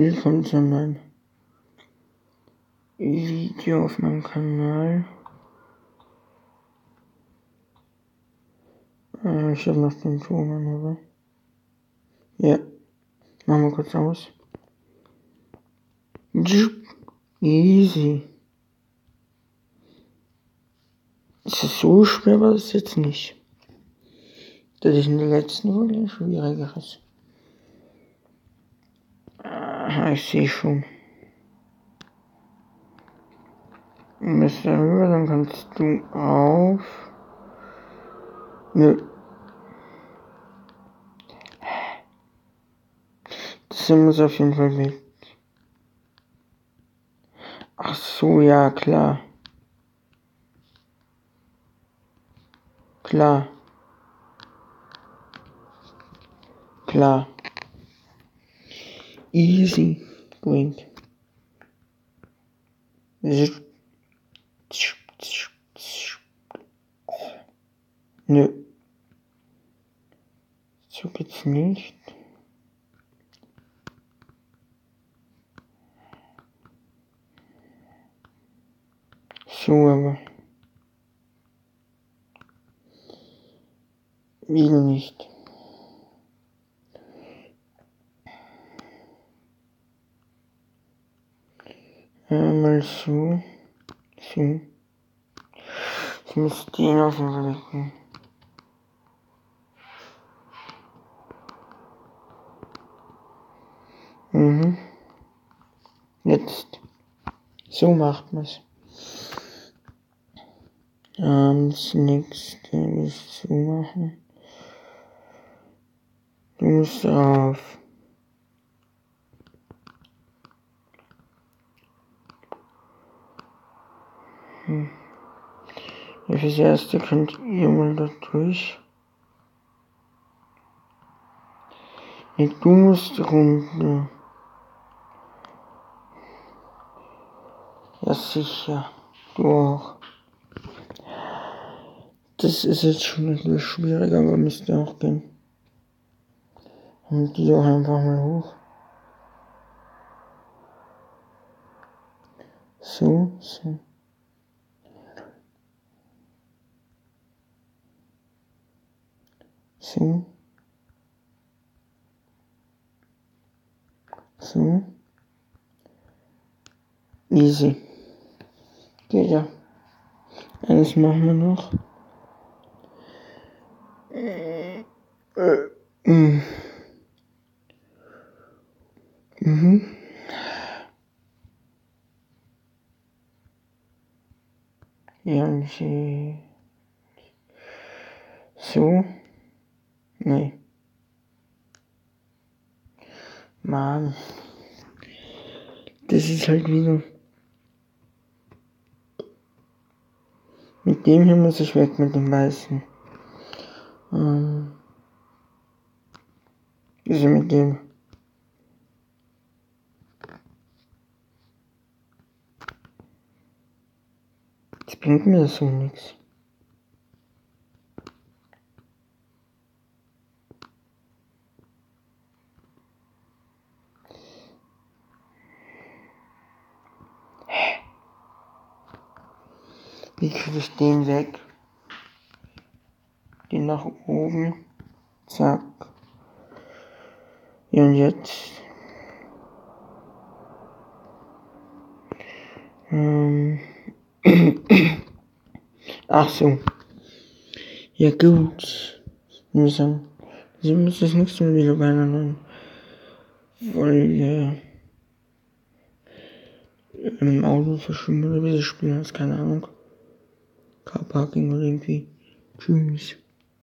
Willkommen zu einem neuen Video auf meinem Kanal. Äh, ich habe noch den Ton an, oder? Ja. Machen wir kurz aus. Easy. Ist es so schwer, war es jetzt nicht. Das ist in der letzten Folge schwierigeres. Ich sehe schon. Bist du rüber, dann kannst du auf. Nö. Das muss auf jeden Fall weg. Ach so, ja, klar. Klar. Klar. Easy going. Nö. So geht's nicht. So aber. Wieder nicht. Einmal so. So. Ich muss den auf den Rücken. Mhm. Jetzt. So macht man's. Ähm, das nächste muss so machen. Du musst auf Hm. Fürs erste könnt ihr mal da durch. Nee, du musst runter. Ja, sicher. Du auch. Das ist jetzt schon etwas schwieriger, aber müsste auch gehen. Und die auch einfach mal hoch. So, so. So. So. Easy. Geht ja. Eines machen wir noch. Mh. Mhm. Irgendwie. So. Nee. Mann. Das ist halt wieder. Mit dem hier muss ich weg mit dem Weißen. Ähm. Wieso mit dem? Das bringt mir so nichts. Ich den weg? Den nach oben. Zack. Und jetzt. Ähm. Ach so. Ja gut. Wir sagen, Sie müssen das nächste Mal wieder bei einer neuen Folge im Auto verschwimmen oder wie sie spielen, ist keine Ahnung. car parking will be trees.